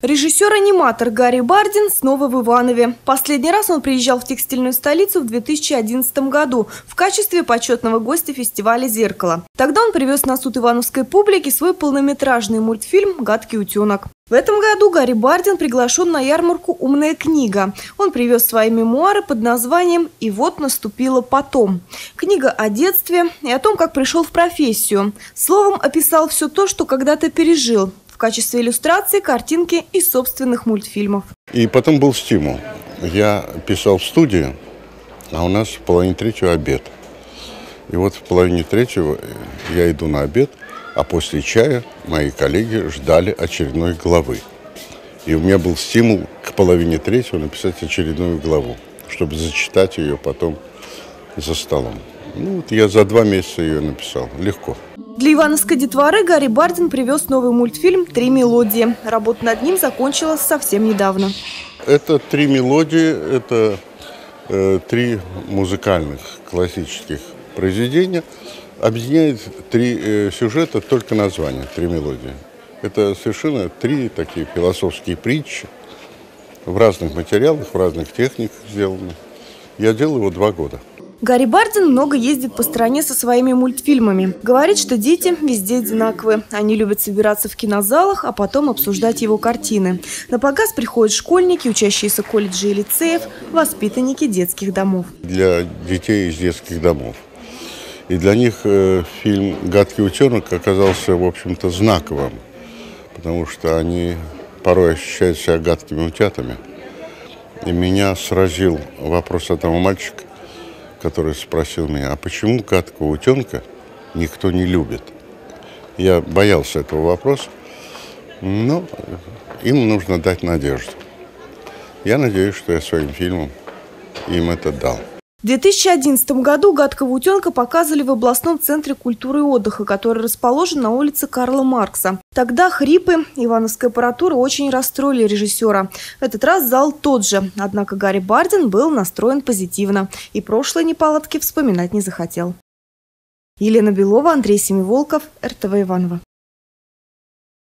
Режиссер-аниматор Гарри Бардин снова в Иванове. Последний раз он приезжал в текстильную столицу в 2011 году в качестве почетного гостя фестиваля «Зеркало». Тогда он привез на суд ивановской публики свой полнометражный мультфильм «Гадкий утенок». В этом году Гарри Бардин приглашен на ярмарку «Умная книга». Он привез свои мемуары под названием «И вот наступило потом». Книга о детстве и о том, как пришел в профессию. Словом, описал все то, что когда-то пережил в качестве иллюстрации картинки из собственных мультфильмов. И потом был стимул. Я писал в студии, а у нас в половине третьего обед. И вот в половине третьего я иду на обед, а после чая мои коллеги ждали очередной главы. И у меня был стимул к половине третьего написать очередную главу, чтобы зачитать ее потом за столом. Ну, вот я за два месяца ее написал. Легко. Для ивановской детворы Гарри Бардин привез новый мультфильм «Три мелодии». Работа над ним закончилась совсем недавно. Это «Три мелодии», это э, три музыкальных классических произведения. Объединяет три э, сюжета только название «Три мелодии». Это совершенно три такие философские притчи в разных материалах, в разных техниках сделаны. Я делал его два года. Гарри Бардин много ездит по стране со своими мультфильмами. Говорит, что дети везде одинаковые. Они любят собираться в кинозалах, а потом обсуждать его картины. На показ приходят школьники, учащиеся колледжей и лицеев, воспитанники детских домов. Для детей из детских домов. И для них э, фильм «Гадкий утенок» оказался, в общем-то, знаковым, потому что они порой ощущают себя гадкими утятами. И меня сразил вопрос этого мальчика, который спросил меня, а почему гадкого утенка никто не любит? Я боялся этого вопроса, но им нужно дать надежду. Я надеюсь, что я своим фильмом им это дал. В 2011 году «Гадкого утенка» показывали в областном центре культуры и отдыха, который расположен на улице Карла Маркса. Тогда хрипы ивановской аппаратуры очень расстроили режиссера. В этот раз зал тот же, однако Гарри Бардин был настроен позитивно и прошлые неполадки вспоминать не захотел. Елена Белова, Андрей Семиволков, РТВ Иванова.